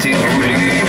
City ruling.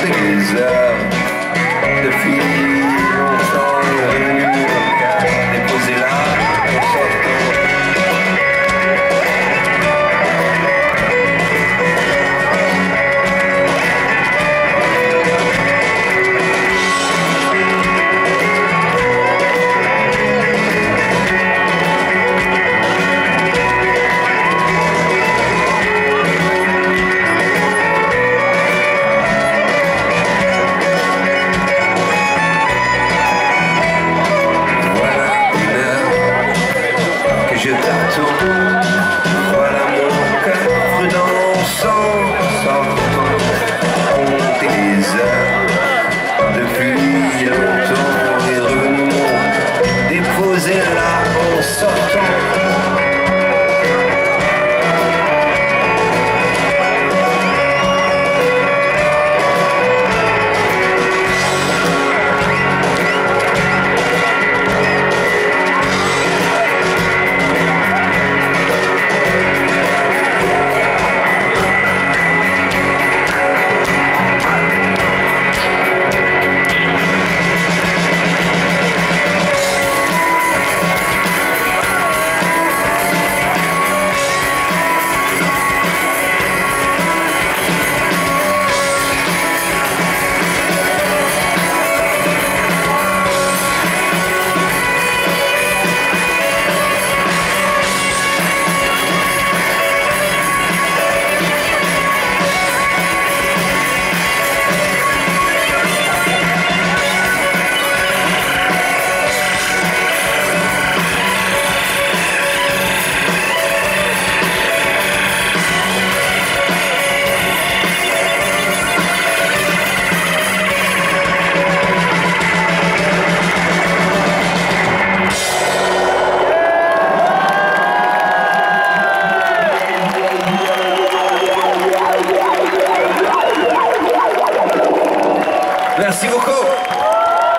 thing is uh, the feeling. Спасибо, Холл.